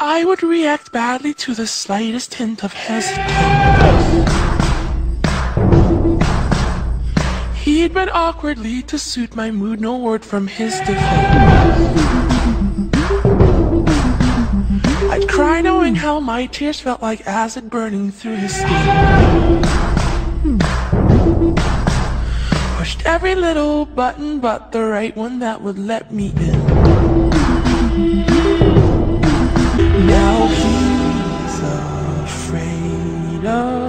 I would react badly to the slightest hint of hesitation. He'd bend awkwardly to suit my mood, no word from his defense. I'd cry knowing how my tears felt like acid burning through his skin. Pushed every little button but the right one that would let me in. know.